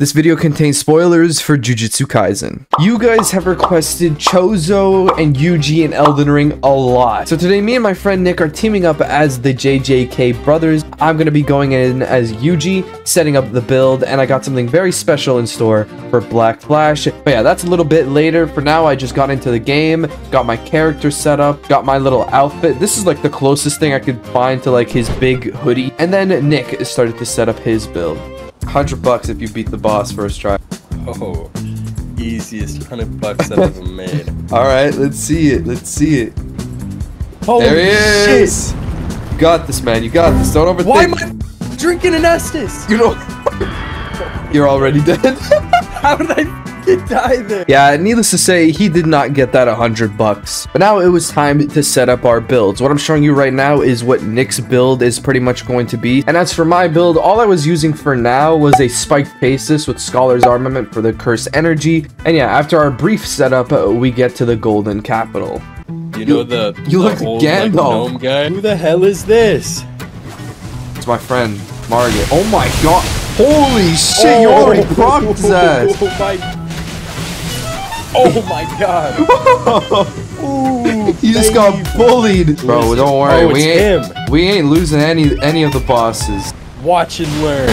This video contains spoilers for Jujutsu Kaisen. You guys have requested Choso and Yuji in Elden Ring a lot. So today me and my friend Nick are teaming up as the JJK brothers. I'm going to be going in as Yuji, setting up the build, and I got something very special in store for Black Flash. But yeah, that's a little bit later. For now, I just got into the game, got my character set up, got my little outfit. This is like the closest thing I could find to like his big hoodie. And then Nick started to set up his build. 100 bucks if you beat the boss first try. Oh, easiest hundred bucks I've ever made. All right, let's see it. Let's see it. Holy there he shit! is. You got this, man. You got this. Don't overthink. Why am I drinking an Estus? You know, you're already dead. How did I fucking die there? yeah, needless to say, he did not get that 100 bucks. But now it was time to set up our builds. What I'm showing you right now is what Nick's build is pretty much going to be. And as for my build, all I was using for now was a spiked caestus with Scholar's Armament for the Curse Energy. And yeah, after our brief setup, uh, we get to the Golden Capital. You know the you the look like old, like, Gandalf. gnome guy? Who the hell is this? It's my friend, Margaret. Oh my god. Holy shit, you already procced his ass. Oh my. Oh my god. Ooh, You just got bullied. Bro, don't worry. Oh, we ain't him. we ain't losing any any of the bosses. Watch and learn.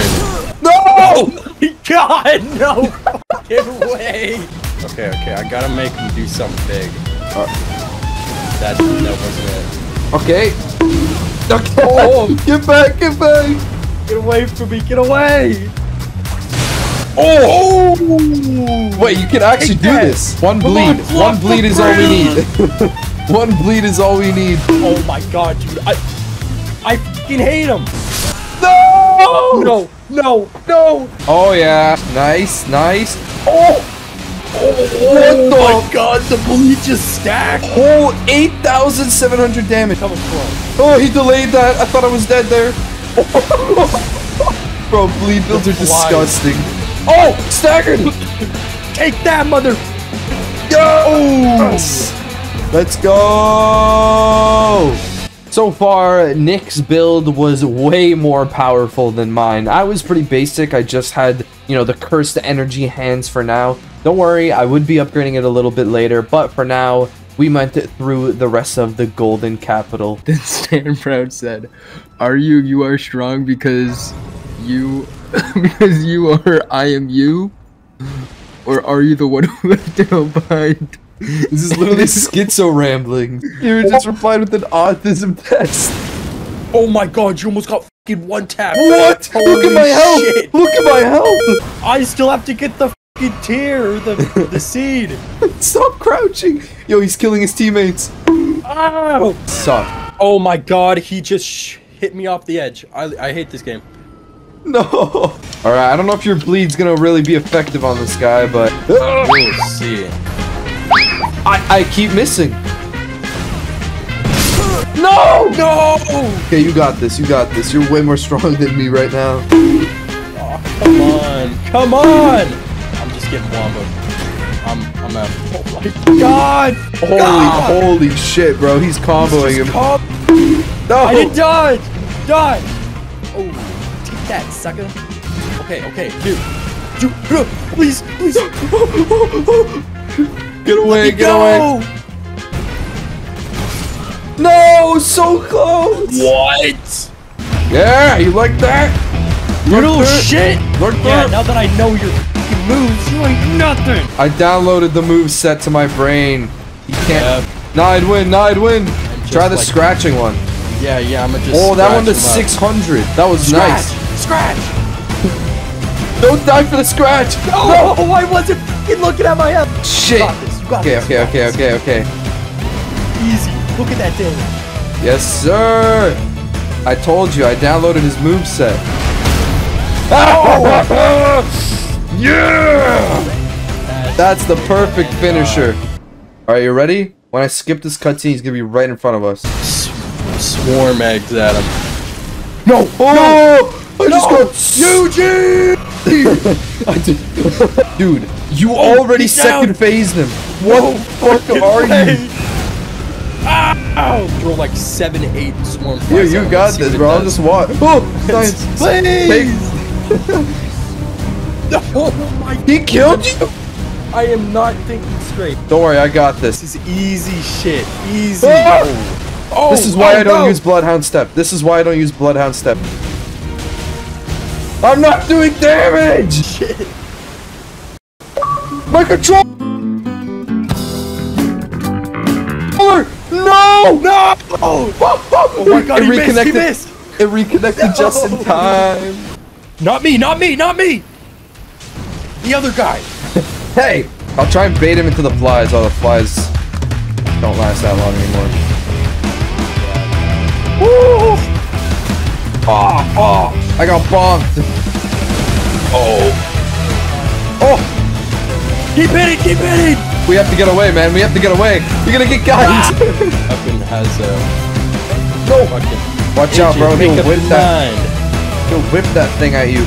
No! Oh my god, no fucking way. Okay, okay, I gotta make him do something big. Uh. that, that wasn't it. Okay. Okay. Oh. Get back, get back. Get away from me, get away! Oh! Wait, you can actually do this. One bleed. on, One bleed is all we need. One bleed is all we need. Oh my god, dude, I, I fucking hate him! No! No, no, no! Oh yeah. Nice, nice. Oh! oh what my god, the bleed just stacked! Oh, 8,700 damage. Coming close. Oh, he delayed that. I thought I was dead there. Bro, bleed builds are disgusting. Oh, staggered. Take that, mother! Yes! Let's go! So far, Nick's build was way more powerful than mine. I was pretty basic. I just had, you know, the cursed energy hands for now. Don't worry, I would be upgrading it a little bit later, but for now, we went through the rest of the golden capital. Then Stan Proud said, "Are you you are strong because you because you are I am you, or are you the one who left it all behind?" This is literally schizo rambling. You just replied with an autism test. Oh my god, you almost got fucking one tap! What? Look at my health! shit. Look at my health! I still have to get the fucking tear, the, the seed! Stop crouching! Yo, he's killing his teammates. Ow! Suck. Oh my god, he just sh- hit me off the edge. I, I hate this game. No. Alright, I don't know if your bleed's gonna really be effective on this guy, but We'll see. I, I keep missing. No! No! Okay, you got this, you got this. You're way more strong than me right now. Come on, come on! I'm just getting womboed. I'm, I'm out. Oh my god! Holy, God. holy shit, bro. He's comboing Just him. com- No! I didn't die! Die! Take that, sucker. Okay, okay, dude. Dude, please, please. Get away, Let me get away. go! No, so close. What? Yeah, you like that? You little Lurk, shit! lurk, Yeah, now that I know your fucking moves, you ain't nothing! I downloaded the move set to my brain. You can't. Nah, I'd win. Nah, I'd win. Try the like- scratching one. Yeah, yeah, I'ma just. Oh, that one to 600. up. That was Scratch! nice. Scratch! Don't die for the scratch. Oh, I wasn't fucking looking at my health! Shit. You got this, you got Okay, this, okay, okay, okay, okay. Easy. Look at that thing. Yes, sir. I told you. I downloaded his move set. yeah. That's the perfect finisher. All right, you ready? When I skip this cutscene, he's gonna be right in front of us. Swarm eggs at him. No! Oh! I just No! got Eugene! I did. Dude, you already second down. phased him. What the fuck are you? Ow! Throw like seven, eight swarm Yeah, you got this, bro. I'll just watch. Oh, science. Please! Take- Oh my He killed you? I am not thinking straight. Don't worry, I got this. This is easy shit. Easy. Ah! Oh, This is why oh, I don't no. use Bloodhound Step. This is why I don't use Bloodhound Step. I'm not doing damage! Shit. My control! No! No! Oh oh my god, it he missed, he missed. It reconnected just in time. Not me, not me, not me! The other guy. Hey, I'll try and bait him into the flies. Oh, the flies don't last that long anymore. I got bonked. Oh. Oh, Keep hitting, keep hitting! we have to get away, man. We have to get away. You're gonna get guns. Ah. Fucking has a no. fucking. Watch out, bro. He'll whip that. mind. He'll whip that thing at you.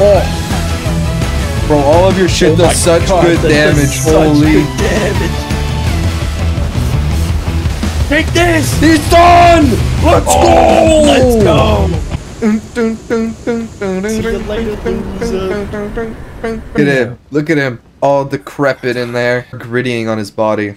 Oh. Bro, all of your shit Oh does such God, good damage. Holy. good damage. Take this! He's done! Let's Oh, go! Let's go! See you later, loser. Look at him. Look at him. All decrepit in there. Grittying on his body.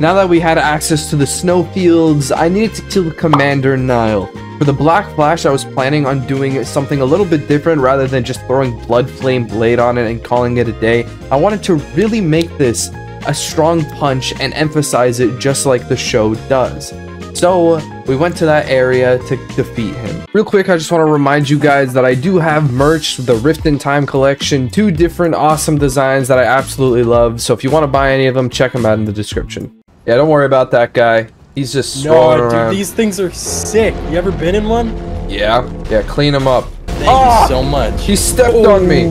Now that we had access to the snowfields, I needed to kill Commander Niall. For the Black Flash, I was planning on doing something a little bit different rather than just throwing Blood Flame Blade on it and calling it a day. I wanted to really make this a strong punch and emphasize it just like the show does. So, we went to that area to defeat him. Real quick, I just want to remind you guys that I do have merch, the Rift in Time collection, two different awesome designs that I absolutely love. So if you want to buy any of them, check them out in the description. Yeah, don't worry about that guy. He's just No, dude, around. these things are sick. You ever been in one? Yeah, yeah, clean him up. Thank Ah! you so much. He stepped on me.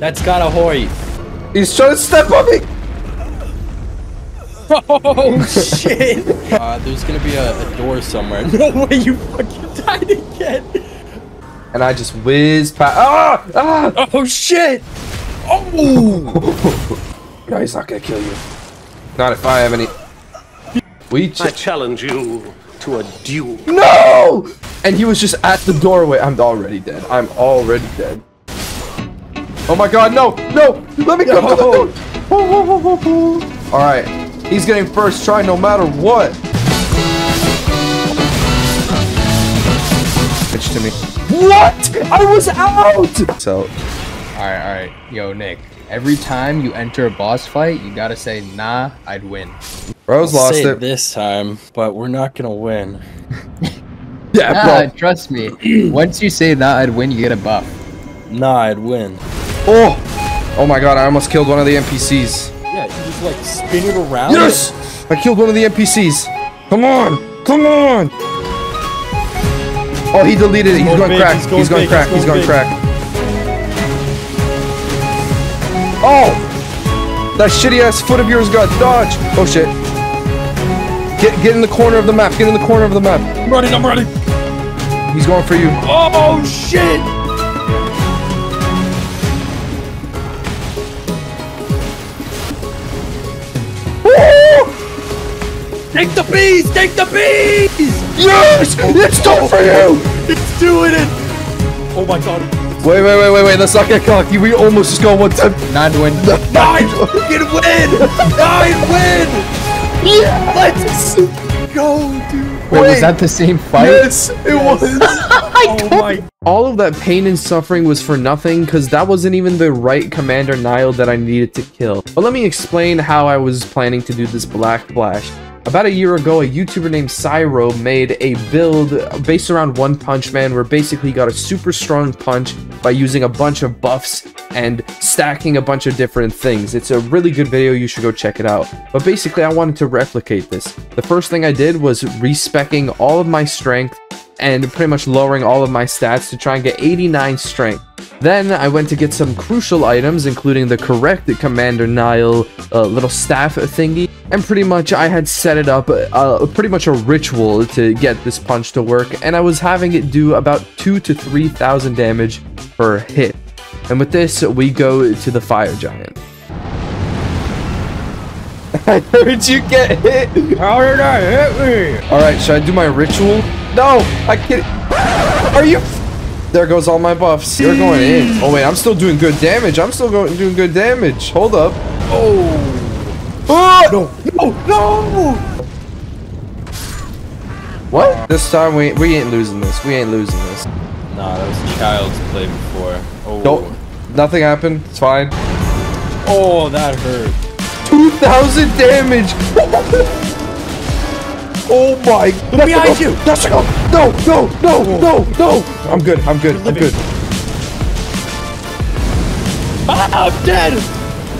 That's got a hoy. He's trying to step on me. Oh shit! uh, there's gonna be a, a door somewhere. No way, you fucking died again. And I just whizzed past. Ah! Ah! Oh shit! Oh! No, he's not gonna kill you. Not if I have any. We I ch- challenge you to a duel. No! And he was just at the doorway. I'm already dead. I'm already dead. Oh my god, no! No! Let me go No. Oh, oh, oh, oh, oh. Alright. He's getting first try no matter what. Pitch to me. What? I was out! So, Alright, alright. Yo, Nick. Every time you enter a boss fight, you gotta say, nah, I'd win. Rose I'll lost say it. this time, but we're not gonna win. Yeah, Nah, bro. trust me. Once you say that I'd win, you get a buff. Nah, I'd win. Oh! Oh my god, I almost killed one of the NPCs. Yeah, like spin it around. Yes! I killed one of the NPCs. Come on! Come on! Oh, he deleted it. He's going going big, crack. he's going He's going big, crack. he's He's going going crack. Oh! That shitty ass foot of yours got dodged. Oh shit. Get get in the corner of the map. Get in the corner of the map. I'm running, I'm running. He's going for you. Oh shit! Take the bees! Take the bees! Yes! It's done for you! It's doing it! Oh my god. Wait, wait, wait, wait, wait. Let's not get cocky. We almost just got one time. Nah, I'd win. Nine! Fucking win! Nine win! Yeah! Let's go, dude! Wait, Wait. was that the same fight? Yes, it was. Oh my All of that pain and suffering was for nothing because that wasn't even the right Commander Niall that I needed to kill. But let me explain how I was planning to do this Black Flash. About a year ago, a YouTuber named Syrobe made a build based around One Punch Man where basically he got a super strong punch by using a bunch of buffs and stacking a bunch of different things. It's a really good video, you should go check it out. But basically, I wanted to replicate this. The first thing I did was respecking all of my strength and pretty much lowering all of my stats to try and get 89 strength. Then I went to get some crucial items, including the correct Commander Niall uh, little staff thingy, and pretty much I had set it up uh, pretty much a ritual to get this punch to work, and I was having it do about two to three thousand damage per hit. And with this, we go to the Fire Giant. I heard you get hit. How did I hit me? All right, should I do my ritual? No, I can't. Are you? There goes all my buffs. You're going in. Oh, wait. I'm still doing good damage. I'm still going doing good damage. Hold up. Oh. Ah! No. No. No. What? This time we we ain't losing this. We ain't losing this. Nah, that was child's play before. Oh. Don't. Nothing happened. It's fine. Oh, that hurt. 2,000 damage. oh my. That's behind you. That's a go. No, no, no, no, no. I'm good. I'm good. I'm good. Ah, I'm dead.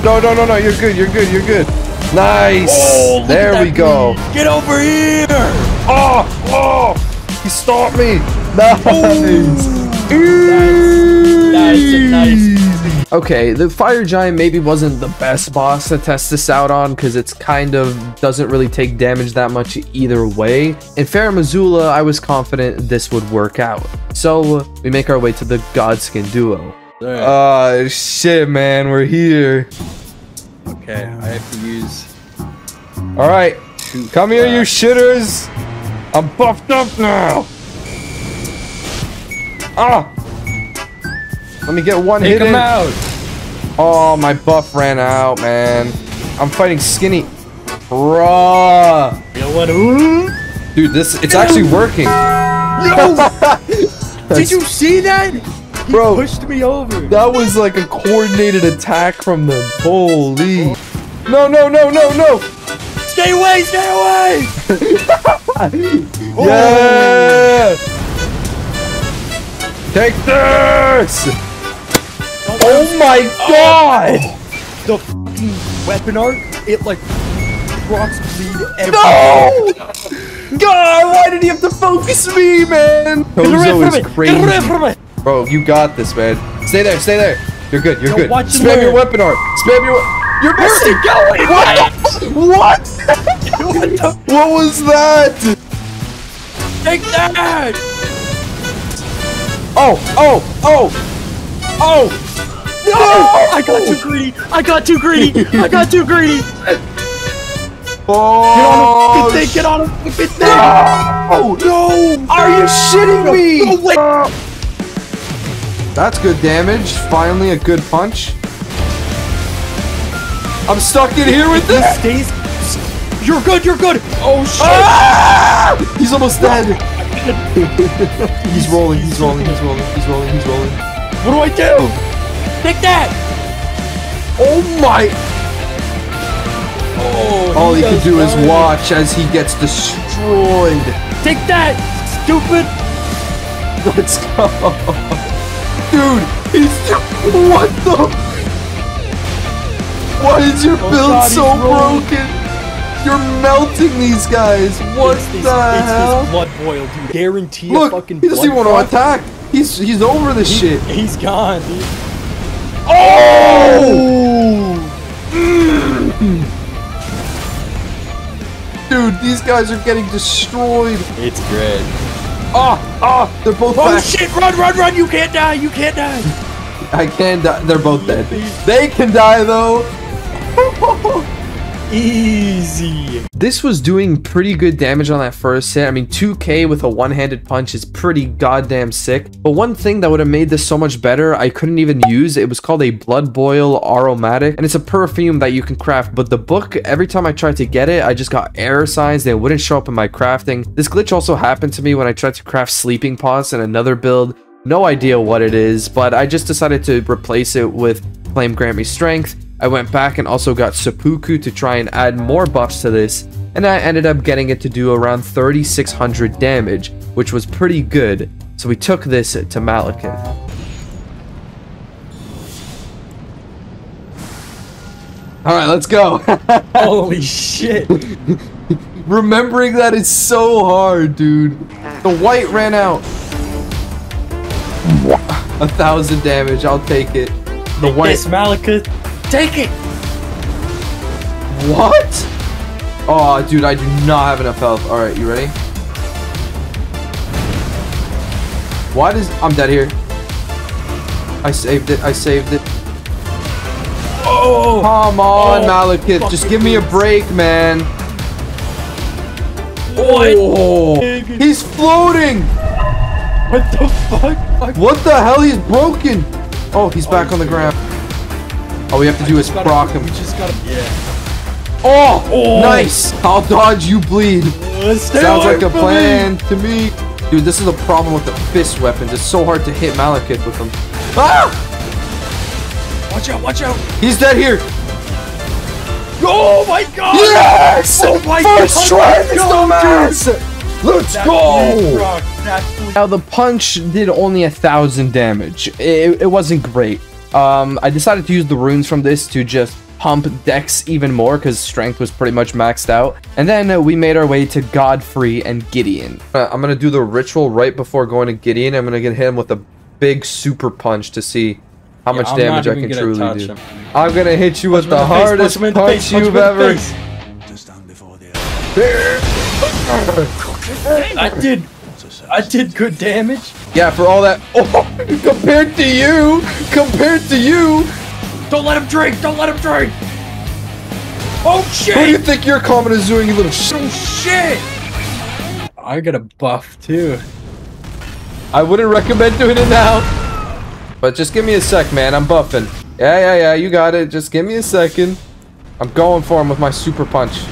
No, no, no, no. You're good. You're good. You're good. Nice. Oh, there we go. Get over here. Oh, oh. He stopped me. Nice. Nice, nice. Okay, the fire giant maybe wasn't the best boss to test this out on because it's kind of doesn't really take damage that much either way. In Farum Azula, I was confident this would work out. So we make our way to the Godskin duo. Alright, Oh shit, man, we're here. okay, I have to use All right, two. come here, you uh, shitters. I'm buffed up now. Ah. Let me get one Take hit him in. out. Oh, my buff ran out, man. I'm fighting skinny. Bruh. You what? Ooh. Dude, this, it's actually working. No! Did you see that? He Bro. pushed me over. That was like a coordinated attack from them. Holy. No, no, no, no, no. Stay away! Stay away! Oh. Yeah. Take this. Oh, oh my god. The fucking weapon art, it like rocks bleed everywhere. No! God, why did he have to focus me, man? Tozo is it! Get away crazy. Bro, you got this, man. Stay there, stay there. You're good, you're No, good. Spam your weapon art. Spam your You're missing. going? What? What? What what was that? Take that! Oh, oh, oh, oh. No! I got too greedy! I got too greedy! I got too greedy! Oh, Get on him! Get thing! Get on him! Get thing! no! No! Are you shitting me? No way! That's good damage. Finally, a good punch. I'm stuck in here with He this. stays. You're good. You're good. Oh shit! Ah! He's almost dead. he's rolling. He's rolling. He's rolling. He's rolling. He's rolling. What do I do? Take that! Oh my! Oh. All he can does do is watch as he gets destroyed. Take that! Stupid! Let's go. Dude, he's what the? Why is your Oh build God, so broken? You're melting these guys. What it's the hell? It's his blood boil, dude. Guarantee Look, he doesn't even want to attack. He's he's over this shit. He's gone, dude. Oh! Dude, these guys are getting destroyed. It's great. Ah, ah, they're both Oh back. shit! Run, run, run! You can't die! You can't die! I can die. They're both dead. They can die though. Easy. This was doing pretty good damage on that first hit. I mean, 2k with a one-handed punch is pretty goddamn sick. But one thing that would have made this so much better, I couldn't even use. It was called a Blood Boil Aromatic, and it's a perfume that you can craft. But the book, every time I tried to get it, I just got error signs. They wouldn't show up in my crafting. This glitch also happened to me when I tried to craft sleeping pots in another build. No idea what it is, but I just decided to replace it with Flame Grant Me Strength. I went back and also got Seppuku to try and add more buffs to this, and I ended up getting it to do around 3600 damage, which was pretty good. So we took this to Maliketh. Alright, let's go. Holy shit. Remembering that is so hard, dude. The white ran out. A thousand damage, I'll take it. The white. Yes. Take it. What? Oh, dude, I do not have enough health. All right, you ready? Why does I'm dead here? I saved it. I saved it. Oh. Come on, Oh, Maliketh. Just give me a break, man. What? Oh, he's floating. What the fuck? What the hell? He's broken. Oh, he's oh, back on the ground. All we have to do is Gotta- proc him. We just gotta. Yeah. Oh, Oh. nice. I'll dodge, you bleed. Uh, Sounds like a plan to me. Dude, this is a problem with the fist weapons. It's so hard to hit Maliketh with them. Ah! Watch out! Watch out! He's dead here. Oh my god! Yes! Oh my First God, try, let's go, dumbass! Let's That go! Now the punch did only a thousand damage. It, it wasn't great. Um, I decided to use the runes from this to just pump Dex even more because strength was pretty much maxed out. And then uh, we made our way to Godfrey and Gideon. Uh, I'm gonna do the ritual right before going to Gideon. I'm gonna get him with a big super punch to see how Yeah, much I'm damage I can truly do. him. I'm gonna hit you with Punch him the the face, hardest punch him in the punch face, punch you've him in the ever. face. to stand before the I did. I did good damage. Yeah, for all that. Oh, compared to you, compared to you, Don't let him drink. Don't let him drink. Oh shit! who do you think your comment is doing, you little shit? Oh shit! I got a buff too. I wouldn't recommend doing it now. But just give me a sec, man. I'm buffing. Yeah, yeah, yeah. You got it. Just give me a second. I'm going for him with my super punch.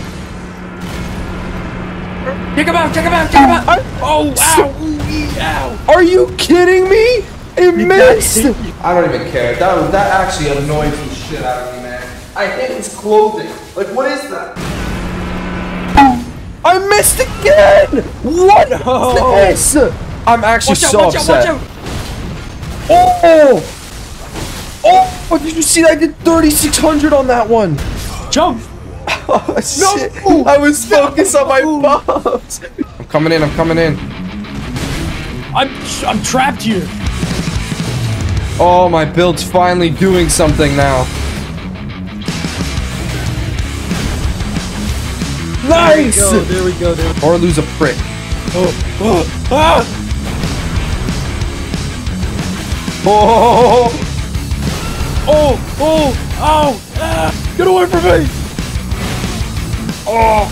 Take him out! Take him out! Take him out! Oh! Ow! Ooh, ee, ow! Are you kidding me? It missed. I don't even care. That that actually annoys the shit out of me, man. I hate his clothing. Like, what is that? I missed again. What is No. this? Oh. I'm actually Watch out! so Watch out! upset. Watch out! Oh! Oh! Did you see that? I did 3,600 on that one. Jump! Oh, shit. I was focused on my buffs. I'm coming in. I'm coming in. I'm I'm trapped here. Oh, my build's finally doing something now. Nice! There we Go, there we go. There. Or lose a prick. Oh, oh, ah! Oh! Oh! Oh! Ow! Ah! Get away from me! Oh! Oh! Oh! Oh.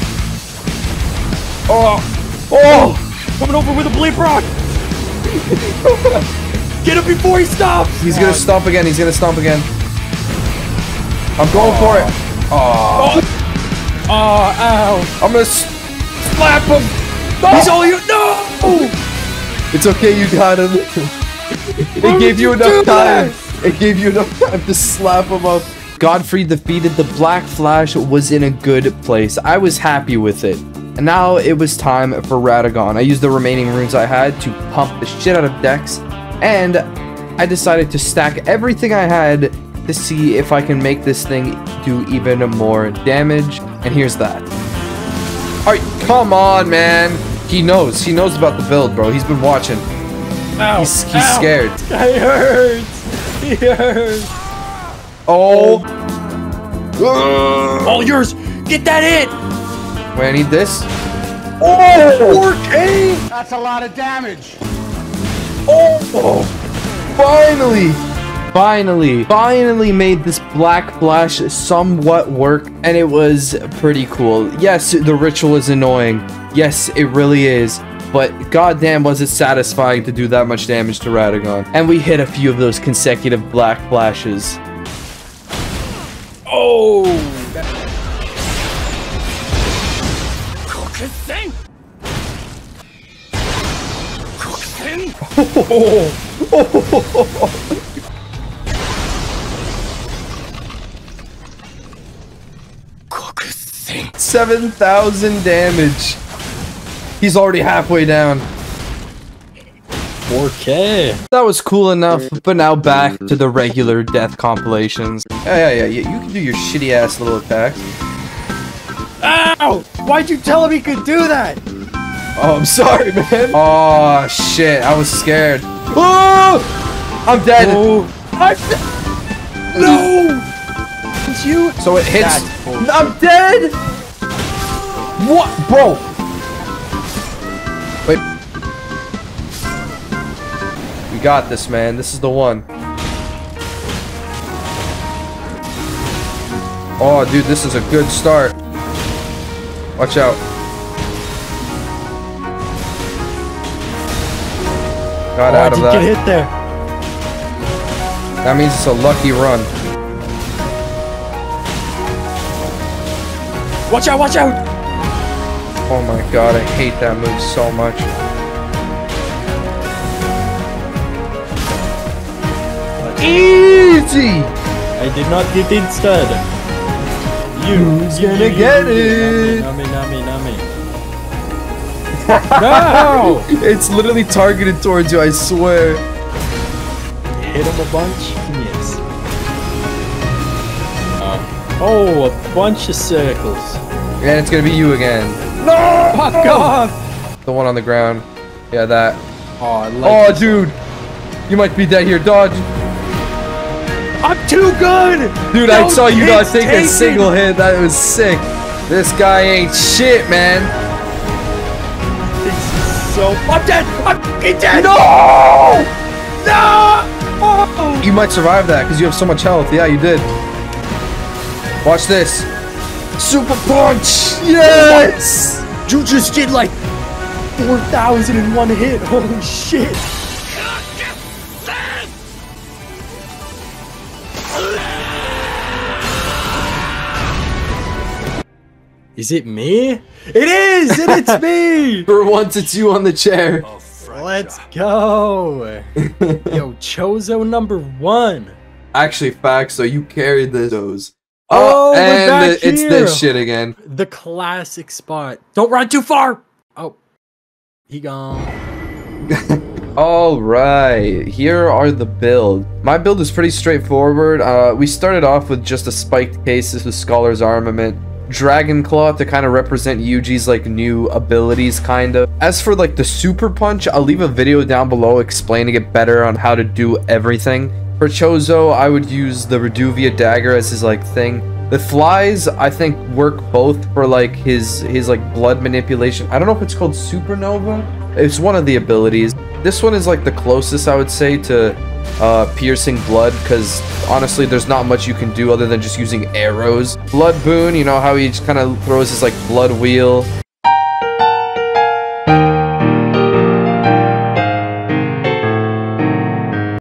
Oh. Oh. Coming over with a bleep rock! Get him before he stops! He's gonna stomp again. He's gonna stomp again. I'm going for it. Oh! Oh, ow! I'm gonna slap him. He's all you. No! It's okay, you got him. it gave you enough time. It gave you enough time to slap him up. Godfrey defeated the Black Flash was in a good place. I was happy with it. And now it was time for Radagon. I used the remaining runes I had to pump the shit out of Dex. And I decided to stack everything I had to see if I can make this thing do even more damage. And here's that. Alright, come on, man. He knows. He knows about the build, bro. He's been watching. Ow! He's, he's ow. scared. It hurts! It hurts! Oh. All yours! Get that in! Wait, I need this. Oh! 4K! That's a lot of damage. Oh. Finally. Finally. Finally made this Black Flash somewhat work. And it was pretty cool. Yes, the ritual is annoying. Yes, it really is. But goddamn was it satisfying to do that much damage to Radagon. And we hit a few of those consecutive Black Flashes. Oh! Seven thousand damage. He's already halfway down. 4K. That was cool enough, but now back to the regular death compilations. Yeah, yeah, yeah, yeah. You can do your shitty ass little attacks. Ow! Why'd you tell him he could do that? Oh, I'm sorry, man. Oh shit, I was scared. Oh! I'm dead. Oh! I no! It's you? So it hits. I'm dead. What, bro? We got this, man. This is the one. Oh, dude, this is a good start. Watch out. Got Oh, I out of did that. get hit there. That means it's a lucky run. Watch out, watch out! Oh my god, I hate that move so much. Easy! I did not get instead. You, Who's you, gonna you, you, get you, it? Nami, nami, nami, nami. no! It's literally targeted towards you, I swear. Hit him a bunch? Yes. Uh, oh, a bunch of circles. And it's gonna be you again. No! Fuck off! The one on the ground. Yeah, that. Oh, I like Oh, this. dude! You might be dead here. Dodge. I'm too good! Dude, I Don't saw you not take a single hit. That was sick. This guy ain't shit, man. This is so. I'm dead! I'm fucking dead! No! No! Oh! You might survive that because you have so much health. Yeah, you did. Watch this. Super punch! Yes! You just did like 4,000 in one hit. Holy shit. Is it me? It is! And it's me! For once, it's you on the chair. Let's go! Yo, Choso number one. Actually, facts. So you carried this. Those. Oh, we're and the- it's this shit again. The classic spot. Don't run too far! Oh. He gone. All right, here are the build. My build is pretty straightforward. Uh, we started off with just a spiked caestus with Scholar's Armament, Dragon Claw to kind of represent Yuji's like new abilities, kind of. As for like the Super Punch, I'll leave a video down below explaining it better on how to do everything. For Choso, I would use the Reduvia Dagger as his like thing. The flies, I think, work both for like his his like blood manipulation. I don't know if it's called Supernova. It's one of the abilities. This one is like the closest I would say to uh, piercing blood because honestly, there's not much you can do other than just using arrows. Blood Boon, you know how he just kind of throws his like blood wheel